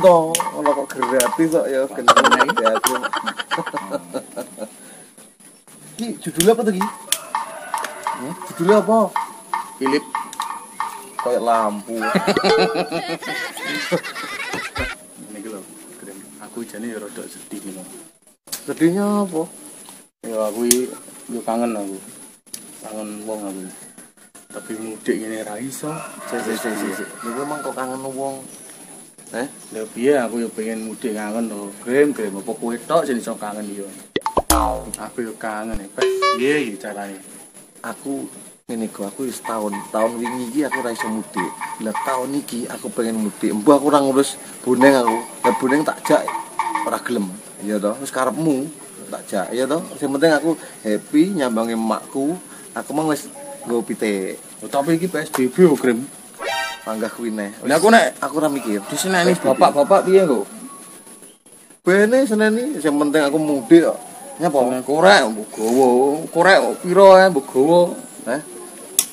to, ono kok gratis kok ya gelem gratis. Ki judulnya apa tuh Ki? Hmm? Judulnya apa? Philip. Kayak lampu. Ini lho, keren. Aku jane ya rada sedih gitu. Sedihnya apa? Ya aku yo kangen aku. Kangen wong aku. Tapi mudik ngene ra iso. Sik sik sik sik. Niku emang kok kangen wong. Eh, Lha piye aku yo pengen mudik kangen to. Grem grem apa kowe tok sing iso kangen yo. Aku yo kangen e. Piye iki carane? aku ini go aku wis tahun tahun wingi iki aku ora iso mudik. Lah tahun iki aku pengen mudik. Mbah aku ora ngurus boneng aku. Lah boneng tak jak ora gelem. Ya toh, wis karepmu tak jak ya toh. Sing penting aku happy nyambangi emakku. Aku mang wis nggo pitik. Tapi iki PSBB yo grem. Panggah kuwi neh. Lah aku nek aku ora mikir. di sini ini bapak-bapak piye kok? Bene seneni sing penting aku mudik kok. Nyapa? Korek mbok gowo. Korek piro ae mbok gowo. Eh?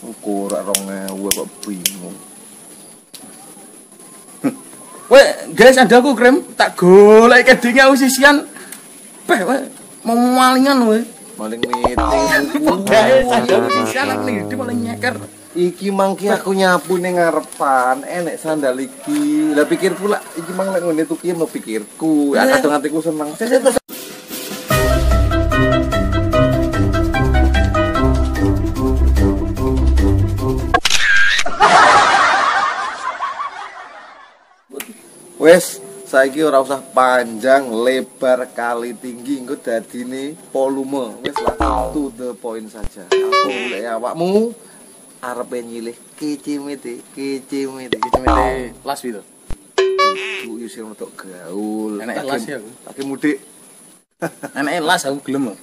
Ukur 2000 kok bingung. Weh, guys, ada aku krem tak golek kedinge aku sisian. Peh, weh, mau malingan weh. Maling meeting Guys, ada aku sisian aku nih, dia malah nyeker. Iki mangki aku nyapu ning ngarepan, enek sandal iki. Lah pikir pula iki mang lek ngene tuki no pikirku. Ya Eh. kadang hatiku seneng. Wes, saiki ora usah panjang, lebar kali tinggi, engko dadine volume. Wes langsung to the point saja. Aku golek awakmu arepe nyilih kicimite kicimite kicimite las pito ku yo sing metu gaul. Enake las ya aku. tapi mudik. Enake las aku gelem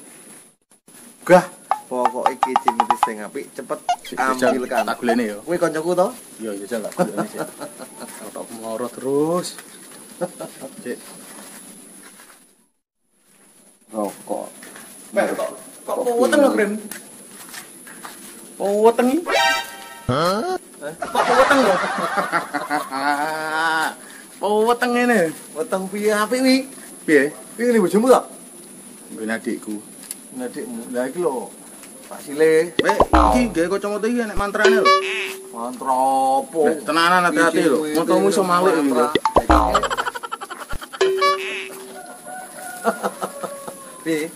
gah pokoke kicimite sing apik cepet ambilkan tak golene yo kowe kancaku to? Yo yo jan tak golene sik. Tak terus. Sik. Rokok. Pak, kok kok wonten lho, Oh, weteng iki. Hah? Kok weteng lho? Oh, weteng ngene. Weteng piye apik wi? Piye? Piye ngene bojomu? Ngene adikku. Nadikmu. Lah iki lho. Pak Sile. Weh, iki gawe kacamata iki enek mantrane lho. Mantra? Nek tenanan hati-hati lho. Matamu iso malik iki lho. Piye?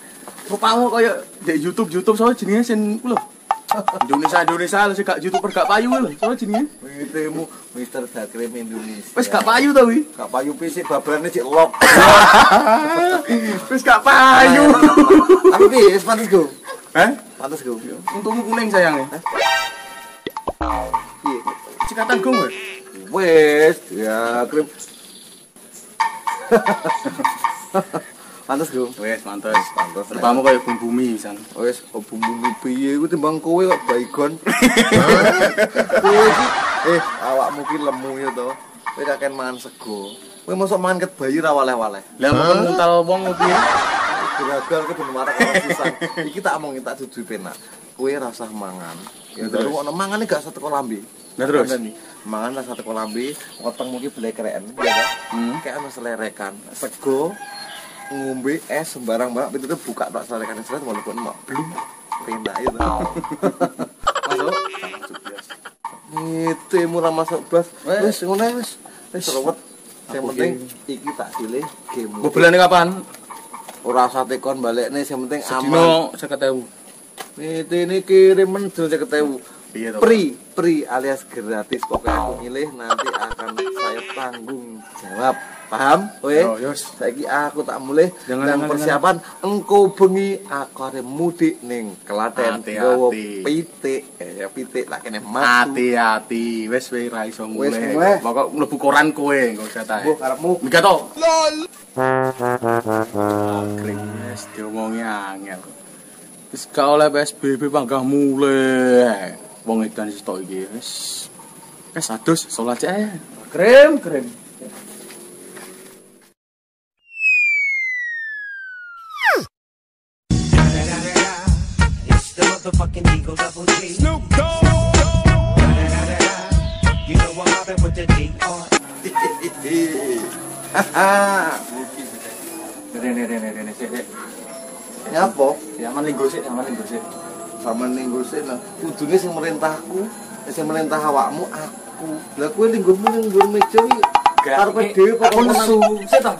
Rupamu kaya di YouTube YouTube soal jenenge sin ku lho. Indonesia Indonesia sing gak YouTuber gak payu lho. Soal jenenge. Mitemu Mister Dakrim Indonesia. Wis gak payu to wi. Gak payu pisik babarane cek lok. Wis gak payu. Tapi wis pantes go? Hah? Pantes go. Untungmu kuning sayang Piye? Cikatan weh. Wes, ya krim. Pantes go. Wes mantes. Pantes. Rupamu kaya bumi bumi pisan. Wes bumbu piye iku timbang kowe kok. Kowe iki eh awakmu ki lemu ya to. Kowe kakek mangan sego. Kowe mosok mangan ket bayi ra waleh-waleh. Lah mau nguntal wong piye? Gagal ke ben marah karo sisan. Iki tak omong tak dudu penak. Kowe ra usah mangan. Ya Terus? terus ono mangane gak satu lambe. Nah, terus? Ngono Mangan lah satu lambe, potong mungkin blekreken ya kan. Hmm. Kayak ono selerekan. Sego ngombe es sembarang barang itu tuh buka tak selerekan seret walaupun mak belum penak itu. Masuk. Itu murah masuk blas. Wes. Wis ngono ae, wis. Wis ruwet. Yang penting iki tak pilih game. Bobelane kapan? Ora usah tekon balik nih, yang penting aman. Sedino 50.000. Itu ini kiriman sudah saya ketemu. Iya. Free, free alias gratis. Pokoknya aku milih nanti akan saya tanggung jawab. Paham? Yos. Saiki aku tak dan jangan, persiapan engkau bengi aku arep mudik ning Klaten gawa pitik ya pitik lak kene matu. Hati-hati, wes wis ra iso mulai. Pokok mlebu koran kowe engko jatah. Bu karepmu Mika to. Lol. Kring wis diomongi angel. Wis gak oleh PSBB panggah mulai. Wong edan wis tok iki wis. Wis adus salat ae. Krem, krem. Eagle Double G. Snoop Dogg. You know I'm with the D.R. Rene rene rene sik sik. Nyapa? Ya aman linggo sik, aman linggo sik. Sama ninggo sih lah. Kudune sing merintahku, sing merintah awakmu aku. Lah kowe linggomu ning nggon meja iki karepe dhewe kok nesu. Sik to.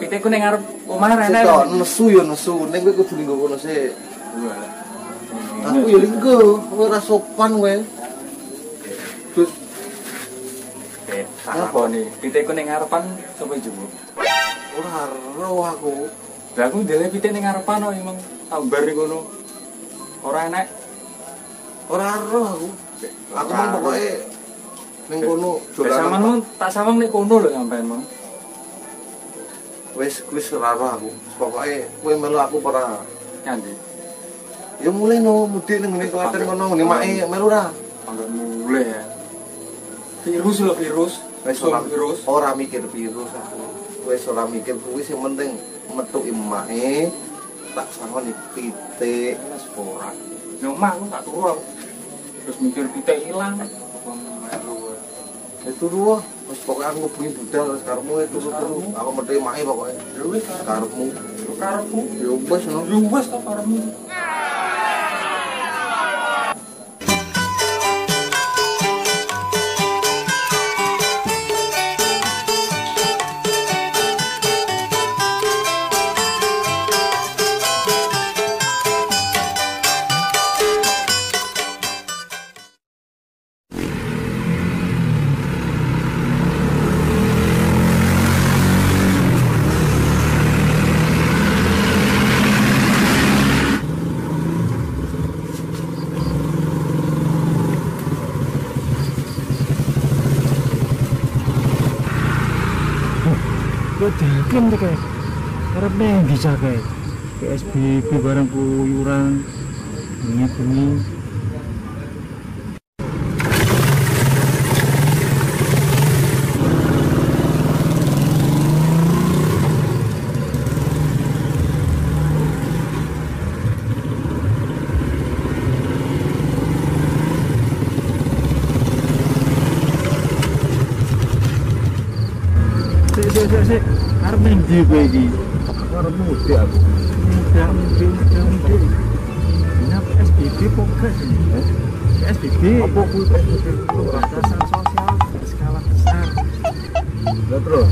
Piteku ning ngarep omah rene. Sik to, nesu ya nesu. Ning kowe kudu linggo kono sik. Walah. Aku ya linggo, ora sopan kowe. Terus apa nih? Piteku ning ngarepan sapa jebuk? ora roh aku. Lah aku ndele pitik ning ngarepan kok emang ambar ning kono. Ora enak. Ora roh aku. Aku mah pokoke ning kono Lah sampean mau tak sawang ning kono lho sampean mau. wis wis ora roh aku. Pokoke kowe melu aku ora. Nyandi. Ya mulai no mudik ning ngene Klaten kono ngene mae melu mulai ya. Virus lho virus. Wis ora virus. ora mikir virus aku. Wis ora mikir kuwi sing penting metu imake tak sangoni pitik. Wis ora. Nang omah aku tak turu aku. Terus mikir pitik ilang. Apa melu. Itu ruah. Wis pokoke aku ngubungi budal wis karepmu itu turu. Aku metu imake pokoke. Ya wis Karepmu. karepmu. Ya wis no. Ya wis to Kok dakem to kae? Arep nang bisa kae. PSBB bareng kuyuran. Bengi bengi. Sik sik. Arep nang ndi kowe iki? Arep mudik aku. Mudah mudah. Ini PSBB progres ini. eh? PSBB. Apa kuwi? Pembatasan sosial berskala besar. Lah terus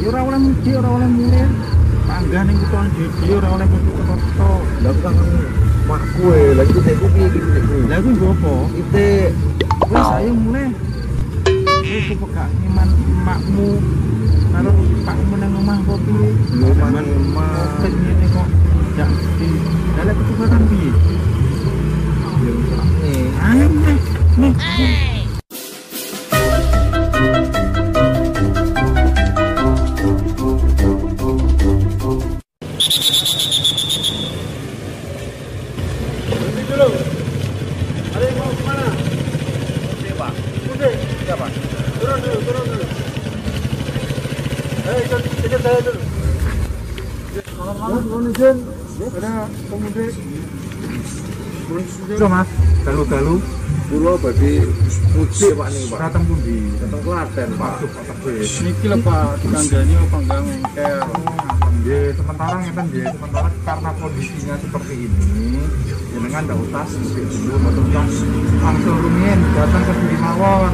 Ya ora oleh mudik, ora oleh mulih. Tangga ning kuthoan dhewe ora oleh metu lah kan makku e, lagi piye iki? Lah kuwi apa? Wis ayo mulih. Wis pegak iman makmu karo pakmu nang omah kok piye? Lho, Zaman man, man. Covid ngene kok jak di. Lah lek ya nih. Nih, nih. Ada pemudik. Itu mas, dalu-dalu. Kula badhe mudik Pak ning Pak. Datang pundi? Datang Klaten Pak. Niki Pak, dikanggani apa enggak. Nggih, sementara ngeten nggih, sementara karena kondisinya seperti ini, jenengan ndak mudik dulu, usah langsung rumiyin datang ke Mawon.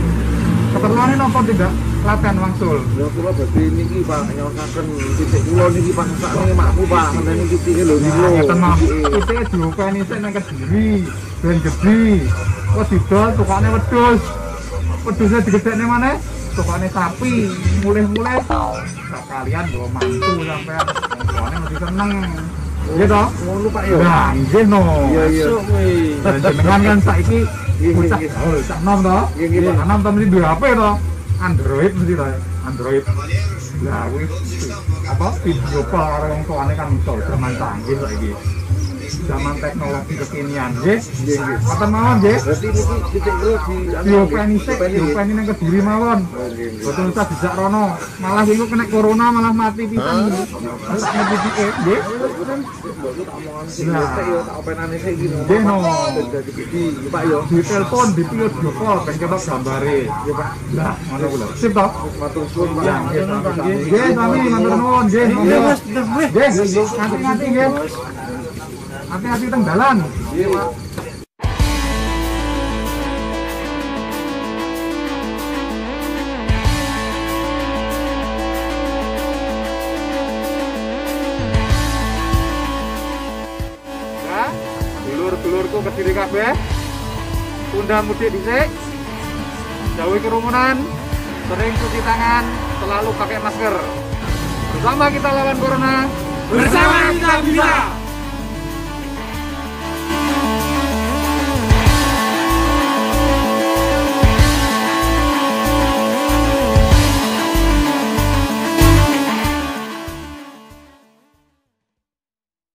Keperluan apa tidak latihan wangsul? Ya kula badhe niki Pak nyokaken titik kula niki Pak sakniki makku Pak ngenteni titike lho niki Nah, lho. ngeten Mas, Titike. kita diukani sik nang Kediri, ben gede. Kok didol tukane wedhus. Wedhusnya digedekne maneh, tukane sapi, mulih-mulih. Sak kalian nggo mantu sampean. Tukane mesti seneng. Iya toh? Ngono Pak ya. Nah, nggih no. Iya iya. Jenengan kan saiki bocah oh, nom toh? Nggih, nggih. Cak nom toh mesti duwe HP toh. Android mesti toh. Android. Lah kuwi apa video karo wong tuane kan iso zaman canggih saiki. Zaman teknologi kekinian nggih mboten mawon nggih Berarti ini titik lu di diopeni sik diopeni nang kediri mawon boten usah dijak rono malah iku kena corona malah mati pisan terus nggih Nah, nggih no Pak yo. di telepon di video video call ben ketok gambare ya Pak lah ngono kula sip toh Matur suwun Pak. Ya, nggih, nggih, nggih, sami matur nuwun, nggih. Iya, Mas, Nggih, hati-hati nggih. Hati-hati teng dalan. Iya, Pak. Ya, dulur-dulurku kediri kabeh. Undang mudik dhisik. Jauhi kerumunan, sering cuci tangan, selalu pakai masker. Bersama kita lawan corona. Bersama kita bisa.